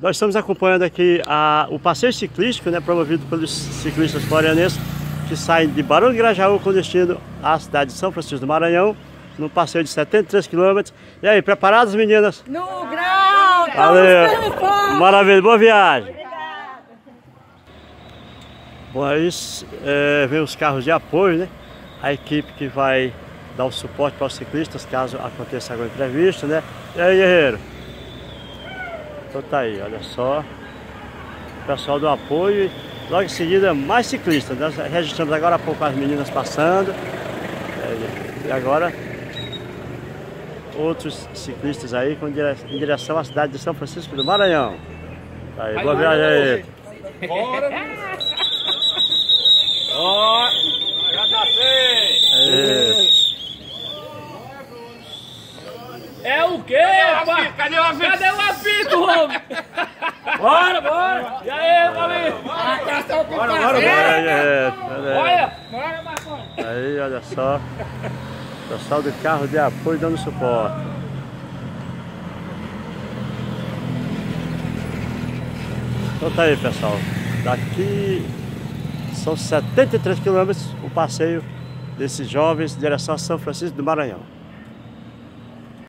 Nós estamos acompanhando aqui a, o passeio ciclístico, né, promovido pelos ciclistas florianenses que saem de Barão de Grajaú com destino à cidade de São Francisco do Maranhão, num passeio de 73 quilômetros. E aí, preparadas meninas? No grau! Valeu! Maravilha, boa viagem! Bom, aí é, vem os carros de apoio, né? A equipe que vai dar o suporte para os ciclistas caso aconteça alguma imprevisto, né? E aí, guerreiro? Então tá aí, olha só. O pessoal do apoio. Logo em seguida, mais ciclistas. Nós registramos agora há pouco as meninas passando. É, e agora, outros ciclistas aí com em direção à cidade de São Francisco do Maranhão. Tá aí, boa viagem aí. Bora! Ó, já tá É o quê? Cadê o apito? Cadê o apito, homem? bora, bora! E aí, família? Bora, bora, bora! É, olha! Bora, Marcão! Aí, olha só. Pessoal do carro de apoio dando suporte. Então tá aí, pessoal. Daqui são 73 quilômetros o passeio desses jovens em direção a São Francisco do Maranhão.